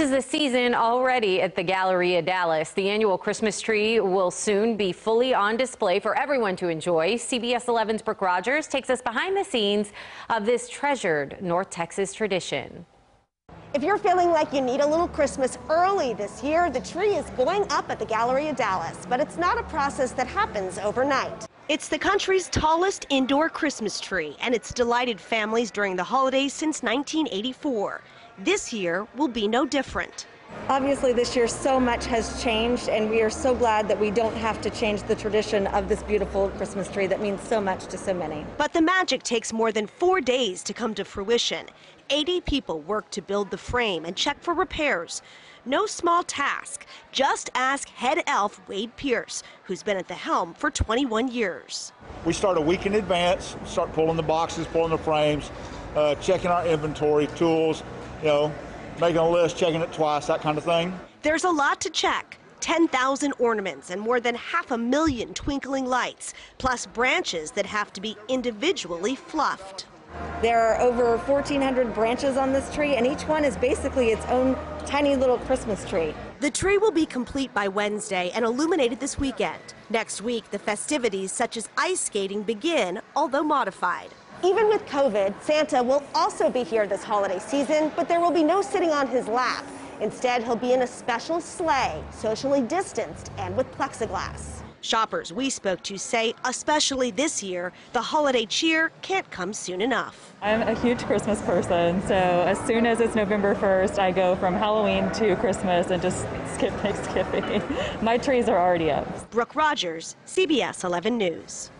Tis the season already at the Galleria Dallas. The annual Christmas tree will soon be fully on display for everyone to enjoy. CBS 11's Brooke Rogers takes us behind the scenes of this treasured North Texas tradition. If you're feeling like you need a little Christmas early this year, the tree is going up at the Galleria Dallas, but it's not a process that happens overnight. It's the country's tallest indoor Christmas tree, and it's delighted families during the holidays since 1984. This year will be no different. Obviously, this year so much has changed, and we are so glad that we don't have to change the tradition of this beautiful Christmas tree that means so much to so many. But the magic takes more than four days to come to fruition. 80 people work to build the frame and check for repairs. No small task. Just ask head elf Wade Pierce, who's been at the helm for 21 years. We start a week in advance, start pulling the boxes, pulling the frames, uh, checking our inventory, tools, you know, making a list, checking it twice, that kind of thing. There's a lot to check. 10,000 ornaments and more than half a million twinkling lights, plus branches that have to be individually fluffed. There are over 1,400 branches on this tree, and each one is basically its own tiny little Christmas tree. The tree will be complete by Wednesday and illuminated this weekend. Next week, the festivities such as ice skating begin, although modified. Even with COVID, Santa will also be here this holiday season, but there will be no sitting on his lap. Instead, he'll be in a special sleigh, socially distanced and with plexiglass. Shoppers we spoke to say, especially this year, the holiday cheer can't come soon enough. I'm a huge Christmas person, so as soon as it's November 1st, I go from Halloween to Christmas and just skip Thanksgiving. My trees are already up. Brooke Rogers, CBS 11 News.